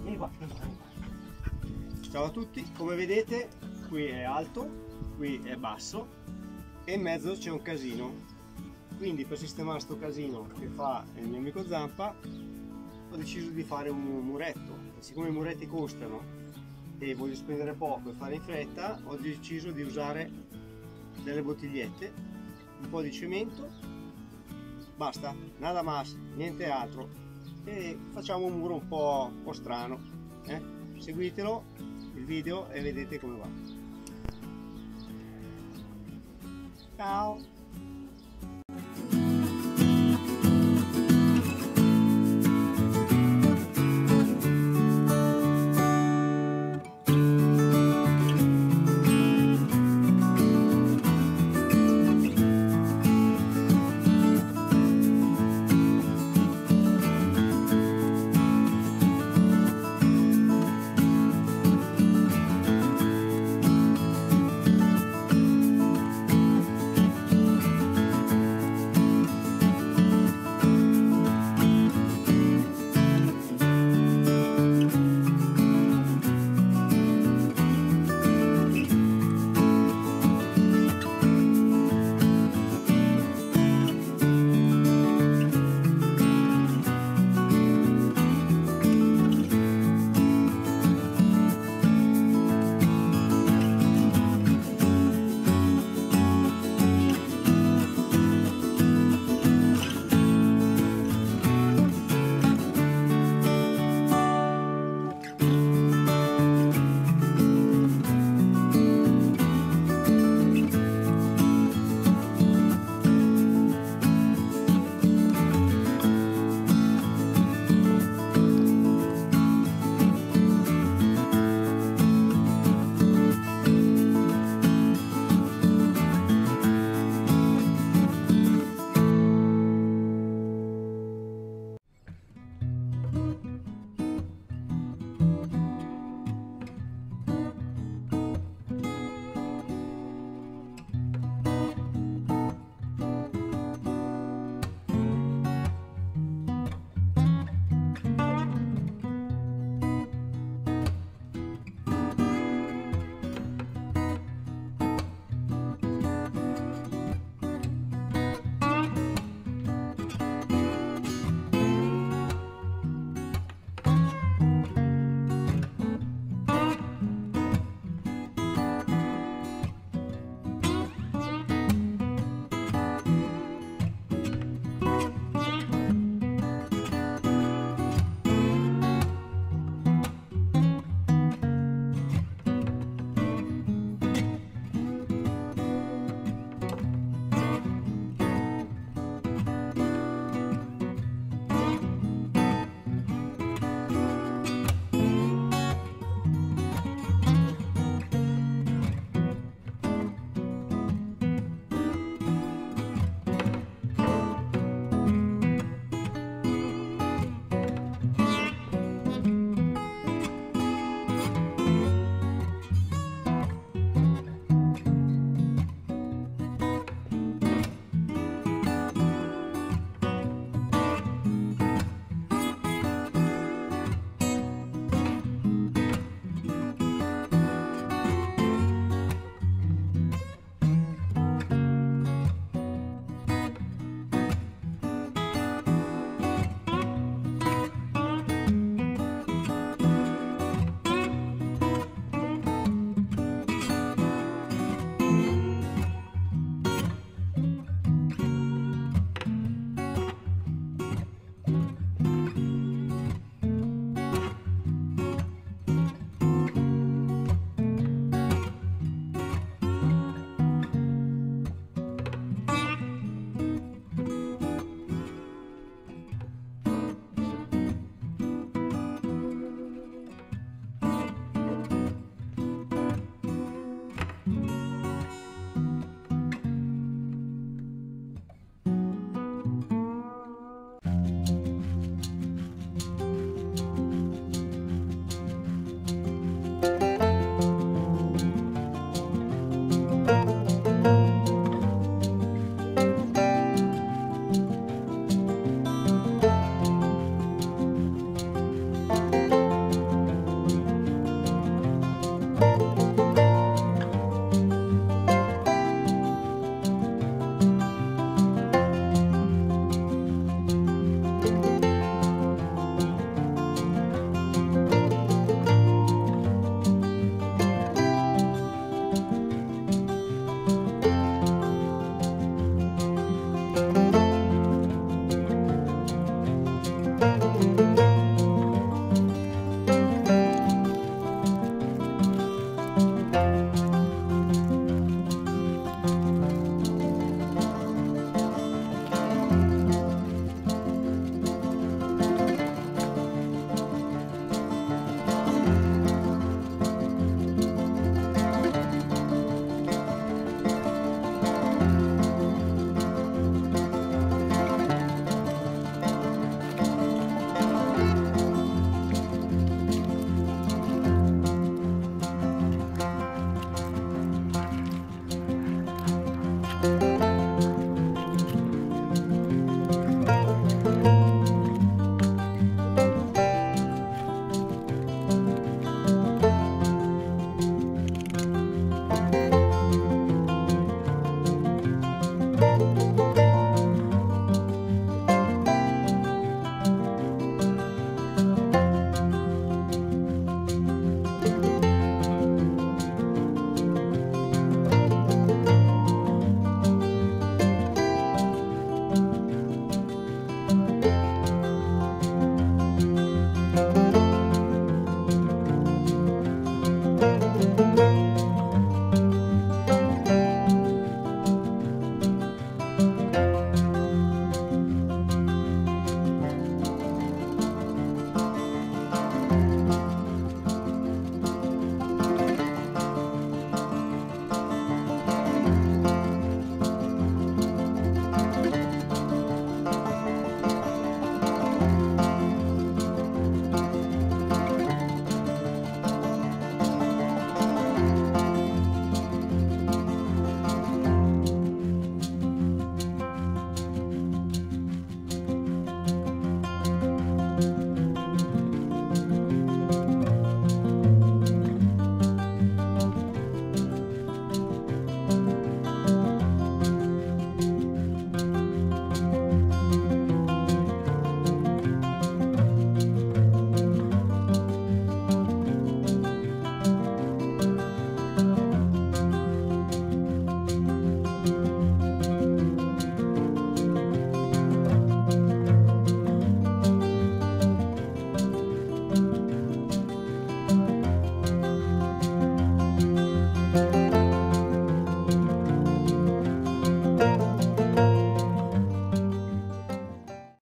Vieni qua. Ciao a tutti, come vedete qui è alto, qui è basso e in mezzo c'è un casino. Quindi per sistemare sto casino che fa il mio amico Zampa ho deciso di fare un muretto. Siccome i muretti costano e voglio spendere poco e fare in fretta, ho deciso di usare delle bottigliette, un po' di cemento, basta, nada más, niente altro. E facciamo un muro un po', un po strano. eh. Seguitelo il video e vedete come va. Ciao!